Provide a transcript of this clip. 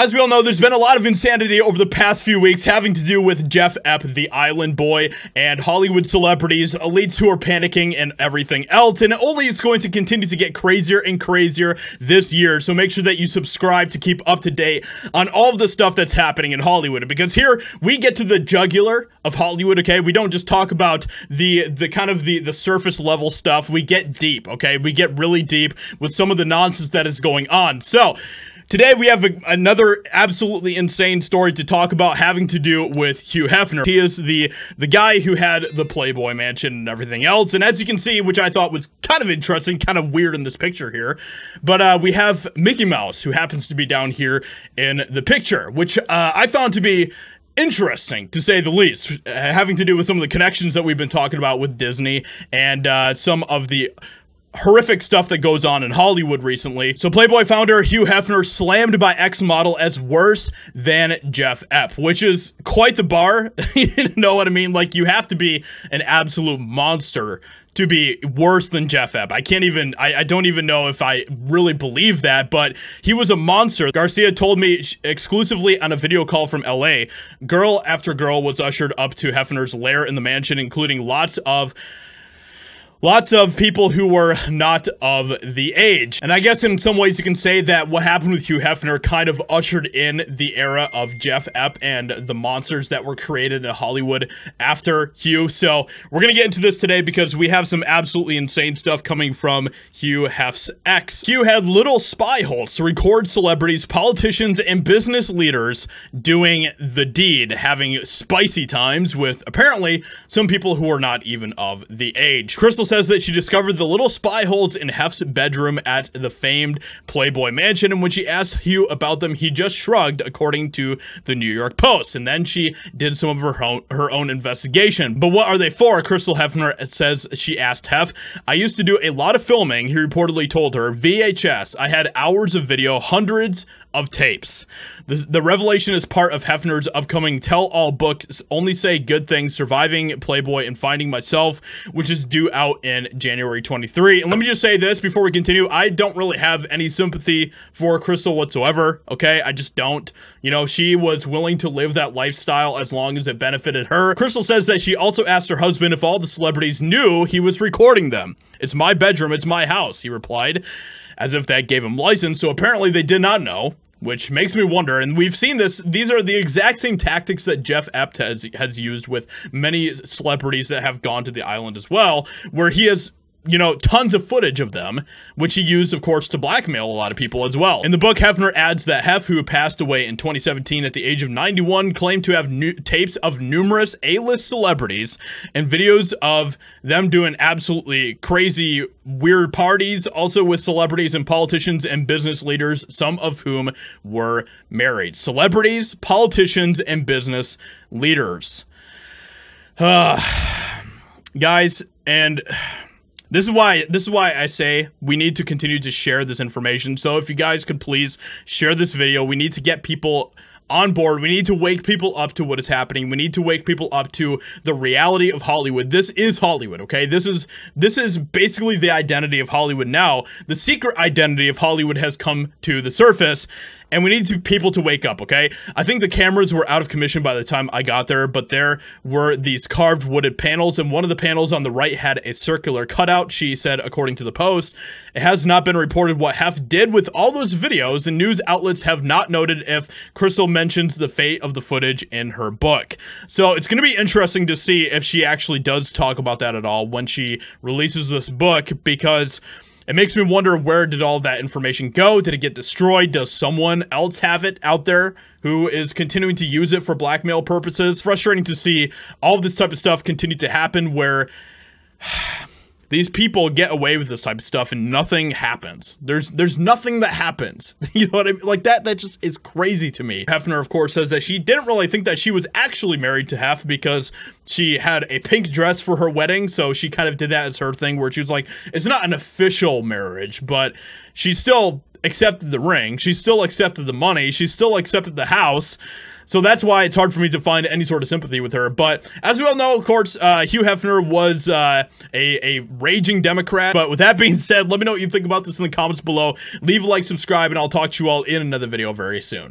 As we all know, there's been a lot of insanity over the past few weeks having to do with Jeff Epp, the island boy, and Hollywood celebrities, elites who are panicking, and everything else. And only it's going to continue to get crazier and crazier this year. So make sure that you subscribe to keep up to date on all of the stuff that's happening in Hollywood. Because here we get to the jugular of Hollywood, okay? We don't just talk about the the kind of the, the surface level stuff. We get deep, okay? We get really deep with some of the nonsense that is going on. So Today we have a, another absolutely insane story to talk about having to do with Hugh Hefner. He is the the guy who had the Playboy Mansion and everything else. And as you can see, which I thought was kind of interesting, kind of weird in this picture here, but uh, we have Mickey Mouse who happens to be down here in the picture, which uh, I found to be interesting to say the least, having to do with some of the connections that we've been talking about with Disney and uh, some of the horrific stuff that goes on in Hollywood recently. So Playboy founder Hugh Hefner slammed by X model as worse than Jeff Epp, which is quite the bar. you know what I mean? Like you have to be an absolute monster to be worse than Jeff Epp. I can't even, I, I, don't even know if I really believe that, but he was a monster. Garcia told me exclusively on a video call from LA, girl after girl was ushered up to Hefner's lair in the mansion, including lots of lots of people who were not of the age. And I guess in some ways you can say that what happened with Hugh Hefner kind of ushered in the era of Jeff Epp and the monsters that were created in Hollywood after Hugh. So we're going to get into this today because we have some absolutely insane stuff coming from Hugh Hef's ex. Hugh had little spy holes to record celebrities, politicians, and business leaders doing the deed, having spicy times with apparently some people who are not even of the age. Crystal says that she discovered the little spy holes in Hef's bedroom at the famed Playboy Mansion, and when she asked Hugh about them, he just shrugged, according to the New York Post. And then she did some of her own, her own investigation. But what are they for? Crystal Hefner says she asked Hef, I used to do a lot of filming, he reportedly told her. VHS, I had hours of video, hundreds of tapes. The, the revelation is part of Hefner's upcoming tell-all book, Only Say Good Things, Surviving Playboy and Finding Myself, which is due out in January 23. And let me just say this before we continue. I don't really have any sympathy for Crystal whatsoever, okay? I just don't. You know, she was willing to live that lifestyle as long as it benefited her. Crystal says that she also asked her husband if all the celebrities knew he was recording them. It's my bedroom, it's my house, he replied, as if that gave him license. So apparently they did not know which makes me wonder. And we've seen this; these are the exact same tactics that Jeff Epp has has used with many celebrities that have gone to the island as well, where he has you know, tons of footage of them, which he used, of course, to blackmail a lot of people as well. In the book, Hefner adds that Hef, who passed away in 2017 at the age of 91, claimed to have tapes of numerous A-list celebrities and videos of them doing absolutely crazy, weird parties, also with celebrities and politicians and business leaders, some of whom were married. Celebrities, politicians, and business leaders. Uh, guys, and this is why this is why I say we need to continue to share this information. So if you guys could please share this video, we need to get people on board. We need to wake people up to what is happening. We need to wake people up to the reality of Hollywood. This is Hollywood, okay? This is this is basically the identity of Hollywood now. The secret identity of Hollywood has come to the surface and we need to, people to wake up, okay? I think the cameras were out of commission by the time I got there, but there were these carved wooded panels, and one of the panels on the right had a circular cutout, she said, according to the Post. It has not been reported what Hef did with all those videos, and news outlets have not noted if Crystal mentions the fate of the footage in her book. So it's going to be interesting to see if she actually does talk about that at all when she releases this book, because it makes me wonder where did all that information go? Did it get destroyed? Does someone else have it out there who is continuing to use it for blackmail purposes? Frustrating to see all of this type of stuff continue to happen where these people get away with this type of stuff and nothing happens. There's there's nothing that happens. You know what I mean? Like that that just is crazy to me. Hefner, of course, says that she didn't really think that she was actually married to Hef because she had a pink dress for her wedding, so she kind of did that as her thing where she was like, it's not an official marriage, but she still accepted the ring. She still accepted the money. She still accepted the house. So that's why it's hard for me to find any sort of sympathy with her. But as we all know, of course, uh, Hugh Hefner was uh, a, a raging Democrat. But with that being said, let me know what you think about this in the comments below. Leave a like, subscribe, and I'll talk to you all in another video very soon.